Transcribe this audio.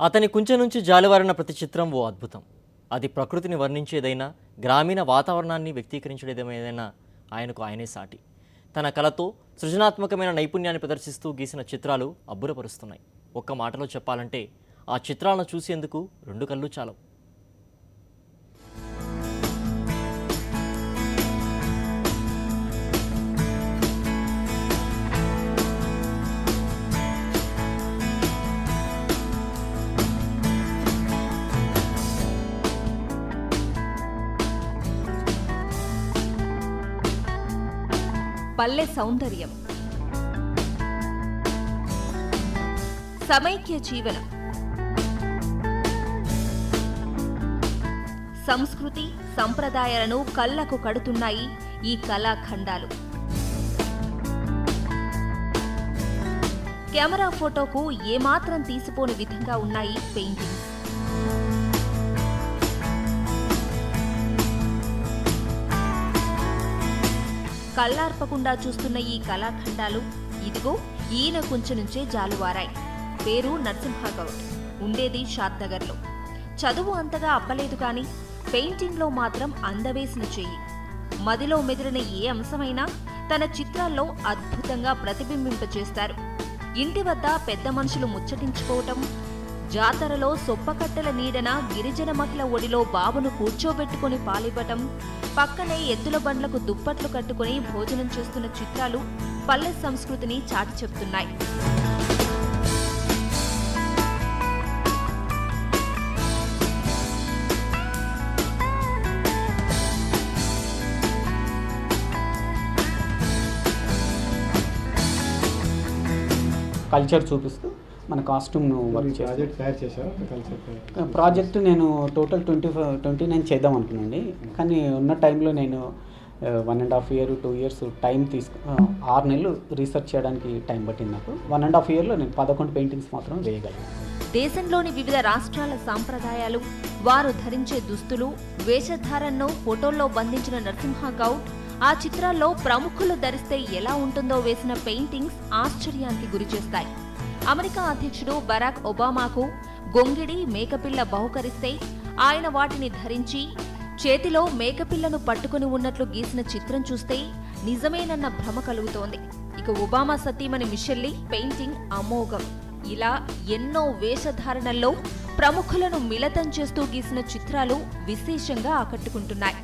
అతని కుంచె నుంచి జాలివారిన ప్రతి చిత్రం ఓ అద్భుతం. అది ప్రకృతిని వర్ణించేదైనా గ్రామీణ వాతావరణాన్ని వ్యక్తీకరించేదేమైనా ఆయనకు ఆయనే సాటి. తన కళతో సృజనాత్మకమైన నైపుణ్యాన్ని ప్రదర్శిస్తూ గీసిన చిత్రాలు అబ్బురపరుస్తున్నాయి. ఒక్క మాటలో చెప్పాలంటే ఆ చిత్రాలను చూసేందుకు రెండు కళ్ళు చాలవు. పల్లె సౌందర్యం. సమైక్య జీవనం. సంస్కృతి సంప్రదాయాలను కళ్ళకు కడుతున్నాయి ఈ కళాఖండాలు. కెమెరా ఫోటోకు ఏమాత్రం తీసిపోని విధంగా ఉన్నాయి పెయింటింగ్స్. కళ్ళార్పకుండా చూస్తున్న ఈ కళాఖండాలు ఇదిగో ఈయన కుంచె నుంచే జాలువారాయి. పేరు నరసింహగౌడ్. ఉండేది షాద్నగర్లో. చదువు అంతగా అబ్బలేదు కానీ పెయింటింగ్లో మాత్రం అందవేసిన చెయ్యి. మదిలో మెదిలిన ఏ అంశమైనా తన చిత్రాల్లో అద్భుతంగా ప్రతిబింబింపచేస్తారు. ఇంటి వద్ద పెద్ద మనుషులు ముచ్చటించుకోవటం జాతరలో సొప్పకట్టెల నీడన గిరిజన మహిళ ఒడిలో బాబును కూర్చోబెట్టుకుని పాలివ్వటం పక్కనే ఎద్దుల బండ్లకు దుప్పట్లు కట్టుకుని భోజనం చేస్తున్న చిత్రాలు పల్లె సంస్కృతిని చాటి చెప్తున్నాయి. కల్చర్ చూపిస్తూ మన కాస్ట్యూమ్ను వర్క్ చేస్తాం. ప్రాజెక్ట్ తయారు చేశారు ప్రాజెక్ట్ నేను total twenty five twenty nine చేద్దాం అనుకున్నాండి కానీ ఉన్న టైంలో నేను one and half year two years time తీసుకు ఆరు నెలలు రీసెర్చ్ చేయడానికి టైం పట్టింది నాకు. వన్ అండ్ హాఫ్ ఇయర్లో నేను పదకొండు పెయింటింగ్స్ మాత్రం వేయగలను. దేశంలోని వివిధ రాష్ట్రాల సాంప్రదాయాలు వారు ధరించే దుస్తులు వేషధారణను ఫోటోల్లో బంధించిన నరసింహ గౌడ్ ఆ చిత్రాల్లో ప్రముఖులు ధరిస్తే ఎలా ఉంటుందో వేసిన పెయింటింగ్స్ ఆశ్చర్యానికి గురిచేస్తాయి అమెరికా అధ్యక్షుడు బరాక్ ఒబామాకు గొంగిడి మేకపిల్ల బహుకరిస్తే ఆయన వాటిని ధరించి చేతిలో మేకపిల్లను పట్టుకుని ఉన్నట్లు గీసిన చిత్రం చూస్తే నిజమేనన్న భ్రమ కలుగుతోంది. ఇక ఒబామా సతీమణి మిషెల్లి పెయింటింగ్ అమోఘం. ఇలా ఎన్నో వేషధారణల్లో ప్రముఖులను మిళతం చేస్తూ గీసిన చిత్రాలు విశేషంగా ఆకట్టుకుంటున్నాయి.